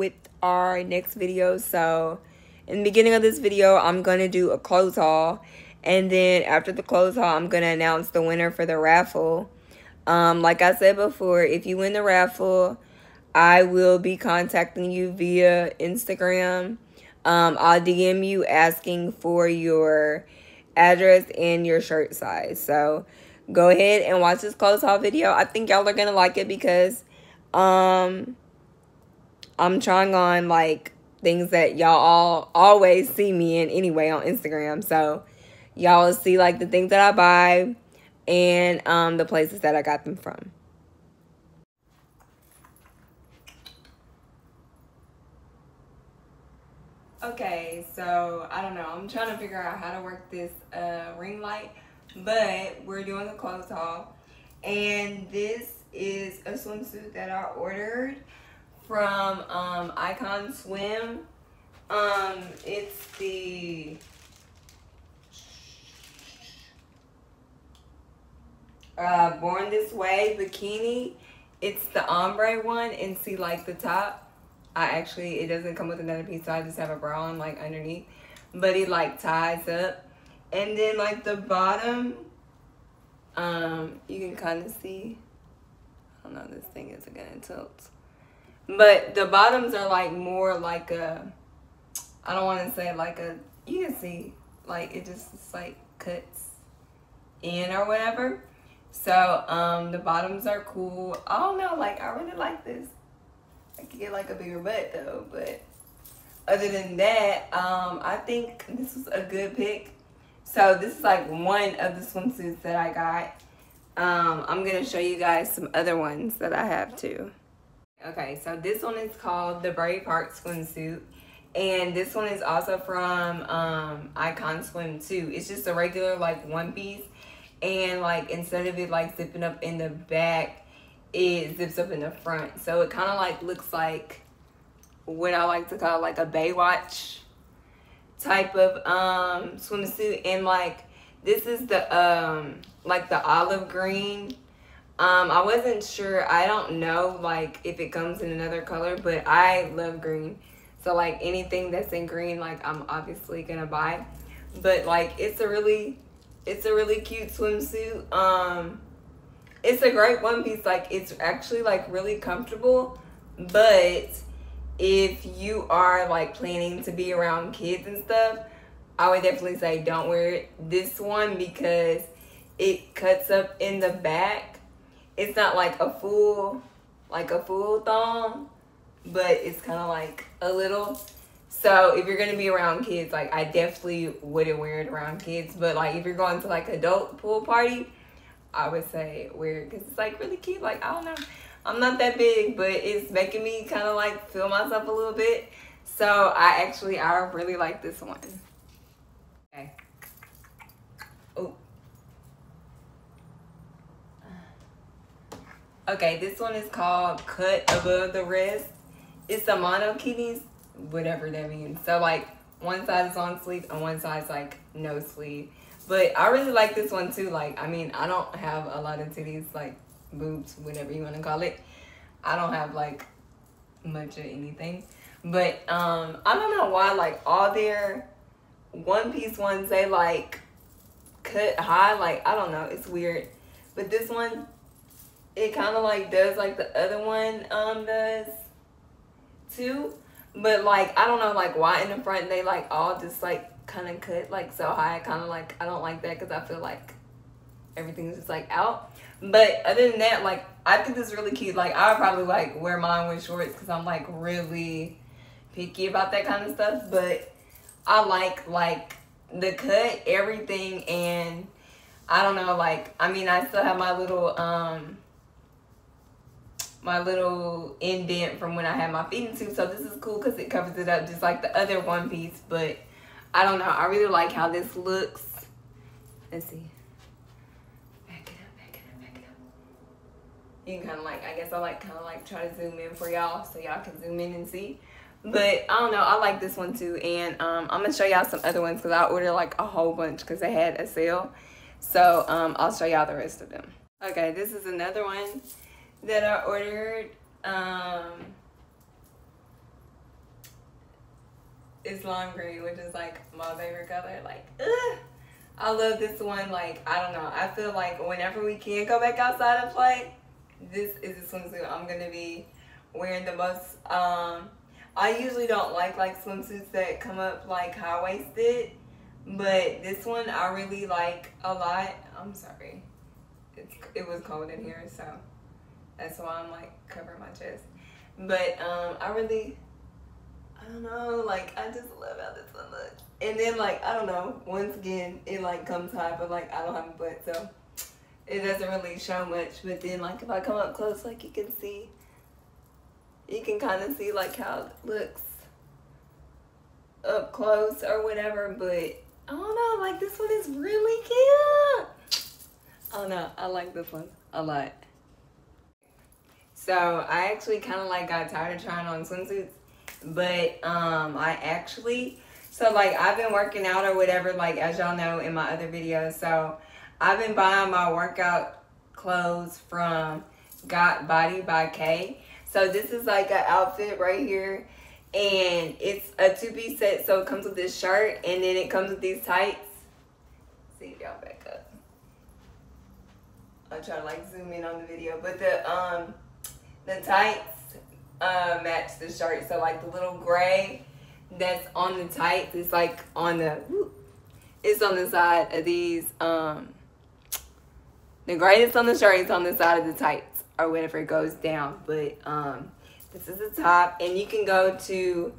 with our next video. So in the beginning of this video i'm gonna do a clothes haul. And then after the clothes haul i'm gonna announce the winner for the raffle. Um like i said before if you win the raffle i will be contacting you via instagram. Um i'll dm you asking for your address and your shirt size. So go ahead and watch this clothes haul video. I think y'all are gonna like it because um I'm trying on like things that y'all all always see me in anyway on Instagram. So y'all will see like the things that I buy and um, the places that I got them from. Okay, so I don't know. I'm trying to figure out how to work this uh, ring light, but we're doing a clothes haul. And this is a swimsuit that I ordered from um, Icon Swim. Um, it's the uh, Born This Way bikini. It's the ombre one and see like the top. I actually, it doesn't come with another piece, so I just have a bra on like underneath. But it like ties up. And then like the bottom, um, you can kind of see. I don't know, this thing isn't gonna tilt. But the bottoms are like more like a, I don't want to say like a, you can see, like it just like cuts in or whatever. So um, the bottoms are cool. I don't know, like I really like this. I could get like a bigger butt though, but other than that, um, I think this was a good pick. So this is like one of the swimsuits that I got. Um, I'm gonna show you guys some other ones that I have too. Okay, so this one is called the Braveheart swimsuit. And this one is also from um, Icon Swim too. It's just a regular like one piece. And like instead of it like zipping up in the back, it zips up in the front. So it kind of like looks like what I like to call like a Baywatch type of um, swimsuit. And like this is the um, like the olive green um, I wasn't sure. I don't know, like, if it comes in another color, but I love green. So, like, anything that's in green, like, I'm obviously gonna buy. But, like, it's a really, it's a really cute swimsuit. Um, it's a great one piece. Like, it's actually, like, really comfortable. But if you are, like, planning to be around kids and stuff, I would definitely say don't wear it. This one because it cuts up in the back it's not like a full like a full thong, but it's kind of like a little. So if you're gonna be around kids, like I definitely wouldn't wear it around kids. But like if you're going to like adult pool party, I would say wear it because it's like really cute. Like I don't know, I'm not that big, but it's making me kind of like feel myself a little bit. So I actually I really like this one. Okay, this one is called Cut Above the Rest. It's a monokinis, whatever that means. So like one side is on sleeve and one side is like no sleeve. But I really like this one too. Like, I mean, I don't have a lot of titties, like boobs, whatever you want to call it. I don't have like much of anything. But um, I don't know why like all their one piece ones, they like cut high. Like, I don't know. It's weird. But this one, it kind of like does like the other one um does too. But like i don't know like why in the front they like all just like kind of cut like so high kind of like i don't like that because i feel like everything's just like out. But other than that like i think this is really cute. Like i probably like wear mine with shorts because i'm like really picky about that kind of stuff. But i like like the cut everything and i don't know like i mean i still have my little um my little indent from when I had my feeding tube. So this is cool because it covers it up just like the other one piece. But I don't know. I really like how this looks. Let's see. Back it up, back it up, back it up. You can kind of like, I guess I like kind of like try to zoom in for y'all so y'all can zoom in and see. But I don't know. I like this one too. And um, I'm going to show y'all some other ones because I ordered like a whole bunch because they had a sale. So um, I'll show y'all the rest of them. Okay, this is another one that I ordered um, is lime green, which is like my favorite color. Like, ugh. I love this one. Like, I don't know. I feel like whenever we can go back outside and play, this is the swimsuit I'm going to be wearing the most. Um, I usually don't like like swimsuits that come up like high-waisted, but this one I really like a lot. I'm sorry. It's, it was cold in here, so that's why I'm like covering my chest. But um, I really, I don't know, like I just love how this one looks. And then like I don't know, once again it like comes high, but like I don't have a butt, so it doesn't really show much. But then like if I come up close, like you can see you can kind of see like how it looks up close or whatever but I don't know like this one is really cute I don't know I like this one a lot so I actually kind of like got tired of trying on swimsuits but um I actually so like I've been working out or whatever like as y'all know in my other videos so I've been buying my workout clothes from Got Body by Kay so this is like an outfit right here. And it's a two-piece set. So it comes with this shirt and then it comes with these tights. See y'all back up. I'll try to like zoom in on the video. But the um the tights uh, match the shirt. So like the little gray that's on the tights is like on the it's on the side of these um the gray that's on the shirt is on the side of the tights or whenever it goes down. But um, this is the top, and you can go to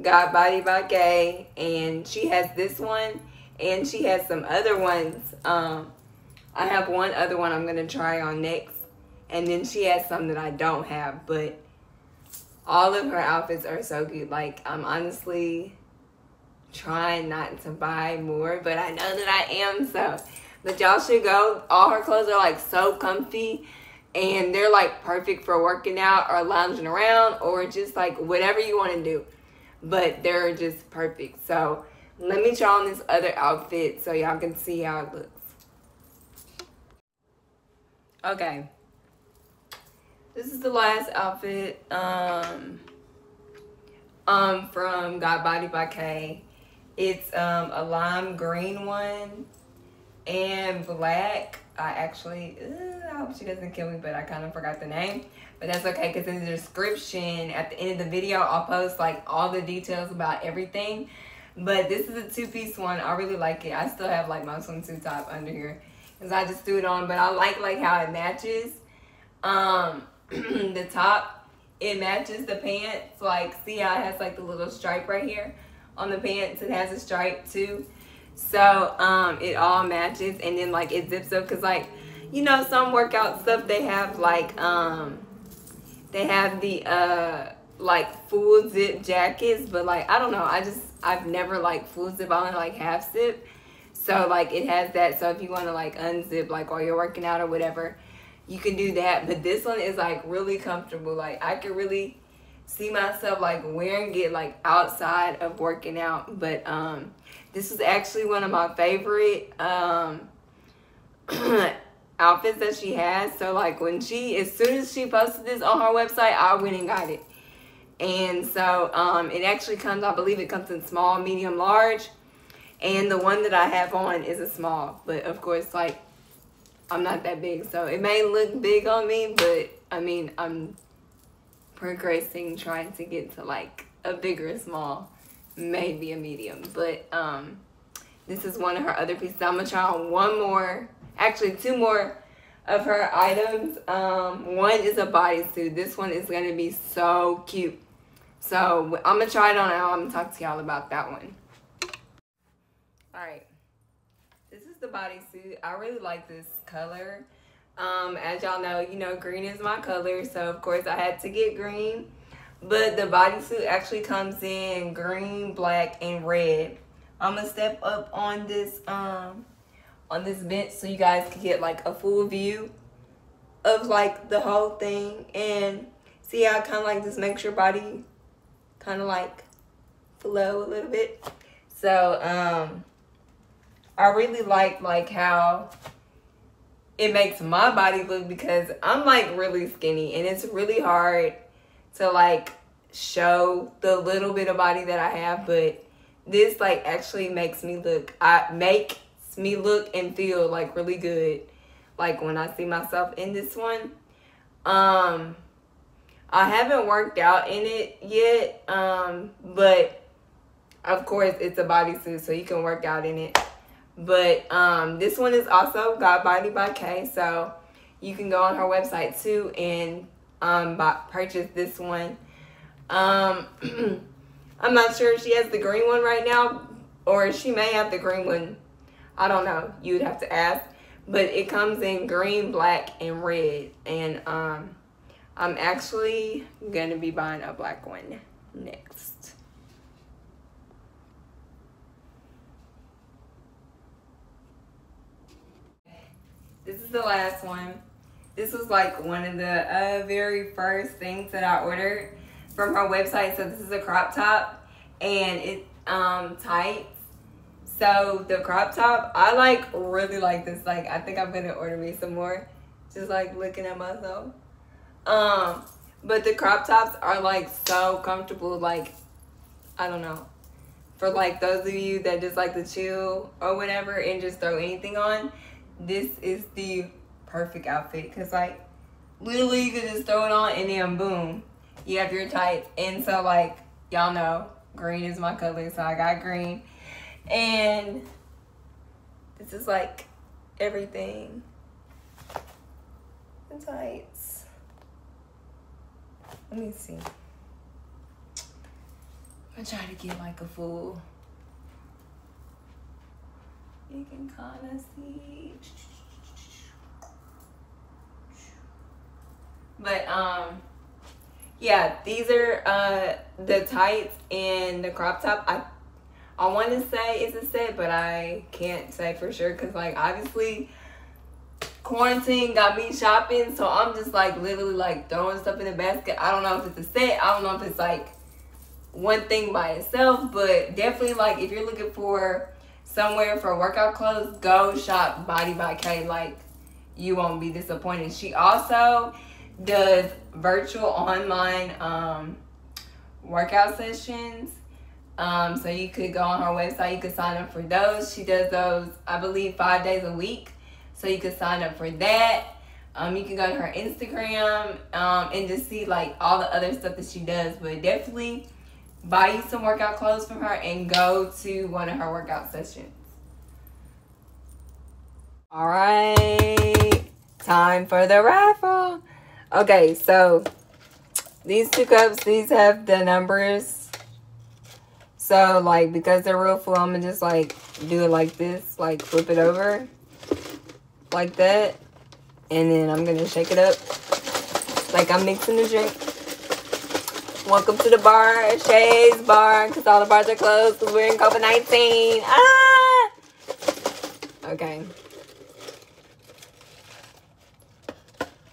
Got Body by Kay, and she has this one, and she has some other ones. Um, I have one other one I'm gonna try on next, and then she has some that I don't have, but all of her outfits are so good. Like I'm honestly trying not to buy more, but I know that I am. So, but y'all should go. All her clothes are like so comfy and they're like perfect for working out or lounging around or just like whatever you want to do but they're just perfect so let me try on this other outfit so y'all can see how it looks okay this is the last outfit um um from got body by Kay it's um a lime green one and black I actually, uh, I hope she doesn't kill me, but I kind of forgot the name. But that's okay, because in the description at the end of the video, I'll post like all the details about everything. But this is a two-piece one. I really like it. I still have like my swimsuit top under here. Because I just threw it on. But I like like how it matches. Um, the top, it matches the pants. Like, see how it has like the little stripe right here on the pants. It has a stripe too. So um, it all matches and then like it zips up because like, you know, some workout stuff they have like, um, they have the uh, like full zip jackets, but like, I don't know. I just, I've never like full zip, I only like half zip. So like it has that. So if you want to like unzip like while you're working out or whatever, you can do that. But this one is like really comfortable. Like I could really see myself like wearing it like outside of working out. But um this is actually one of my favorite um, outfits that she has. So like when she, as soon as she posted this on her website, I went and got it. And so um, it actually comes, I believe it comes in small, medium, large. And the one that I have on is a small. But of course, like, I'm not that big. So it may look big on me, but I mean, I'm progressing, trying to get to like a bigger small maybe a medium. But um, this is one of her other pieces. I'm gonna try on one more, actually two more of her items. Um, one is a bodysuit. This one is gonna be so cute. So I'm gonna try it on. I'm gonna talk to y'all about that one. All right, this is the bodysuit. I really like this color. Um, as y'all know, you know, green is my color. So of course I had to get green. But the bodysuit actually comes in green, black, and red. I'm gonna step up on this um on this bench so you guys can get like a full view of like the whole thing and see how kind of like this makes your body kind of like flow a little bit. So um I really like like how it makes my body look because I'm like really skinny and it's really hard to like show the little bit of body that I have, but this like actually makes me look I makes me look and feel like really good like when I see myself in this one. Um I haven't worked out in it yet, um, but of course it's a bodysuit, so you can work out in it. But um, this one is also Got Body by Kay, so you can go on her website too and um, buy, purchase this one. Um, I'm not sure if she has the green one right now, or she may have the green one. I don't know. You would have to ask. But it comes in green, black, and red. And um, I'm actually going to be buying a black one next. This is the last one. This was like one of the uh, very first things that I ordered from her website. So this is a crop top and it um tights. So the crop top, I like really like this. Like I think I'm gonna order me some more. Just like looking at myself. Um, but the crop tops are like so comfortable. Like I don't know. For like those of you that just like to chill or whatever and just throw anything on, this is the perfect outfit. Cause like literally you could just throw it on and then boom, you have your tights. And so like y'all know green is my color, so I got green. And this is like everything. The tights. Let me see. I'm gonna try to get like a full. You can kind of see. But um yeah, these are uh, the tights and the crop top. I I want to say it's a set, but I can't say for sure because like obviously quarantine got me shopping, so I'm just like literally like throwing stuff in the basket. I don't know if it's a set. I don't know if it's like one thing by itself, but definitely like if you're looking for somewhere for workout clothes, go shop Body by Kay. Like you won't be disappointed. She also does virtual online um, workout sessions. Um, so you could go on her website, you could sign up for those. She does those, I believe, five days a week. So you could sign up for that. Um, you can go to her Instagram um, and just see like all the other stuff that she does. But definitely buy you some workout clothes from her and go to one of her workout sessions. All right, time for the raffle. Okay, so these two cups, these have the numbers. So, like, because they're real full, I'm to just, like, do it like this. Like, flip it over. Like that. And then I'm to shake it up. Like I'm mixing the drink. Welcome to the bar, Shay's bar. Because all the bars are closed because we're in COVID-19. Ah! Okay.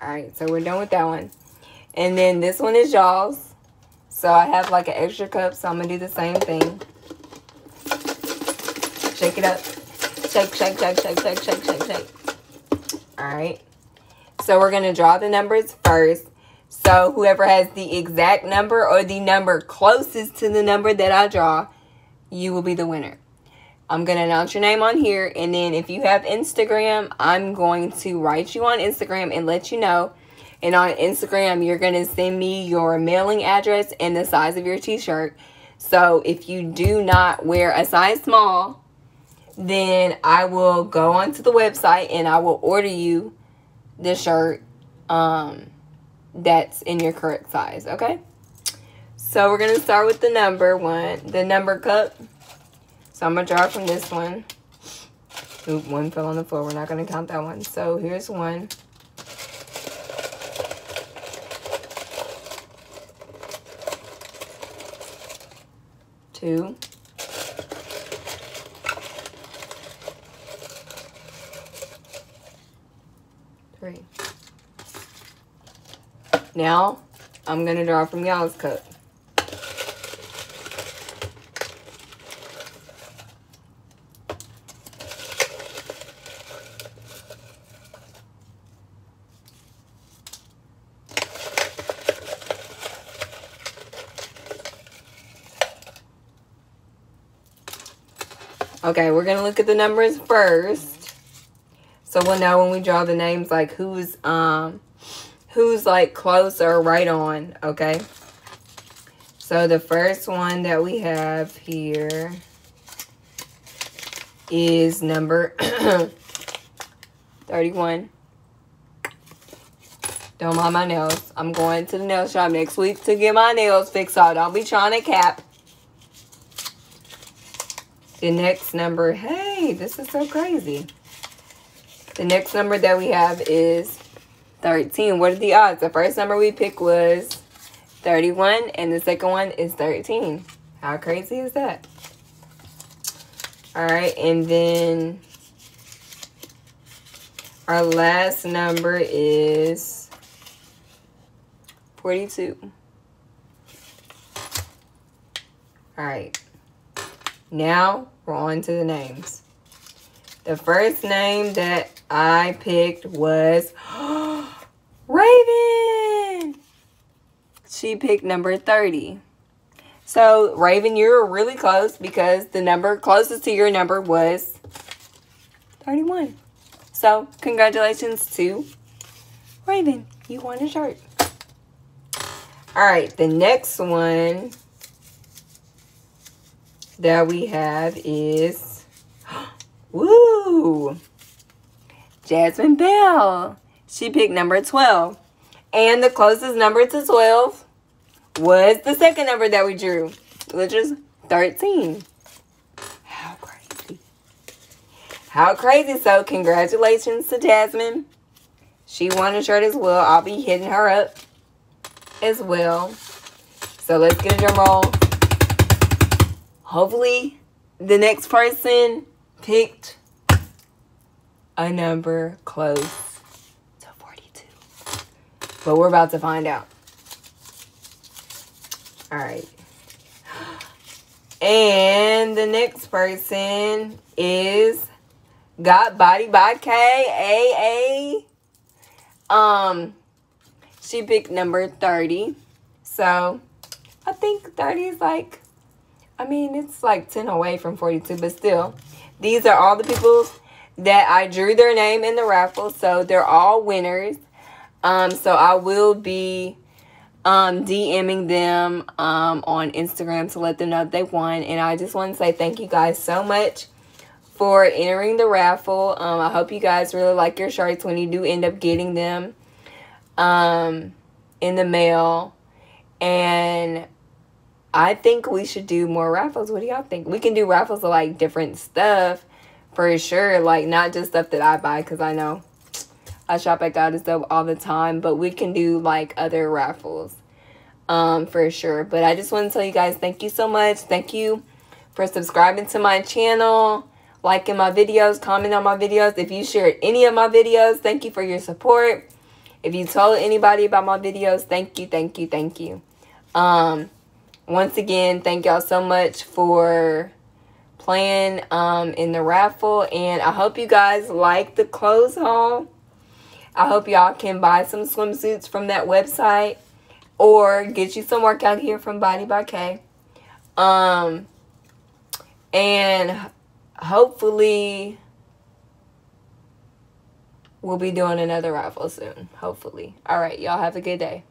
Alright, so we're done with that one. And then this one is y'all's. So I have like an extra cup, so I'm going to do the same thing. Shake it up. Shake, shake, shake, shake, shake, shake, shake, shake. Alright. So we're going to draw the numbers first. So whoever has the exact number or the number closest to the number that I draw, you will be the winner. I'm going to announce your name on here. And then if you have Instagram, I'm going to write you on Instagram and let you know. And on Instagram, you're going to send me your mailing address and the size of your t-shirt. So if you do not wear a size small, then I will go onto the website and I will order you the shirt um, that's in your correct size, okay? So we're going to start with the number one, the number cup. So I'm going to draw from this one. Oop, one fell on the floor. We're not going to count that one. So here's one. Two. Now, I'm going to draw from y'all's cup. Okay, we're going to look at the numbers first. So we'll know when we draw the names, like who's, um, who's like close or right on, okay? So the first one that we have here is number 31. Don't mind my nails. I'm going to the nail shop next week to get my nails fixed. So don't be trying to cap. The next number, hey, this is so crazy. The next number that we have is 13. What are the odds? The first number we picked was 31 and the second one is 13. How crazy is that? All right, and then our last number is 42. All right. Now we're on to the names. The first name that I picked was oh, Raven. She picked number 30. So, Raven, you're really close because the number closest to your number was 31. So, congratulations to Raven. You won a shirt. All right, the next one that we have is, woo, Jasmine Bell. She picked number 12. And the closest number to 12 was the second number that we drew, which is 13. How crazy. How crazy. So congratulations to Jasmine. She won a shirt as well. I'll be hitting her up as well. So let's get a drum roll. Hopefully the next person picked a number close to 42. But we're about to find out. All right. And the next person is Got Body by Kay A A. Um, she picked number 30. So I think 30 is like, I mean, it's like 10 away from 42, but still. These are all the people that I drew their name in the raffle. So they're all winners. Um, so I will be um, DMing them um, on Instagram to let them know they won. And I just want to say thank you guys so much for entering the raffle. Um, I hope you guys really like your shirts when you do end up getting them um, in the mail. And I think we should do more raffles. What do y'all think? We can do raffles of like different stuff for sure. Like not just stuff that I buy because I know I shop at God and stuff all the time, but we can do like other raffles um, for sure. But I just want to tell you guys thank you so much. Thank you for subscribing to my channel, liking my videos, comment on my videos. If you shared any of my videos, thank you for your support. If you told anybody about my videos, thank you, thank you, thank you. Um, once again, thank y'all so much for playing um, in the raffle. And I hope you guys like the clothes haul. I hope y'all can buy some swimsuits from that website or get you some workout here from Body by Kay. Um, and hopefully we'll be doing another raffle soon. Hopefully. All right, y'all have a good day.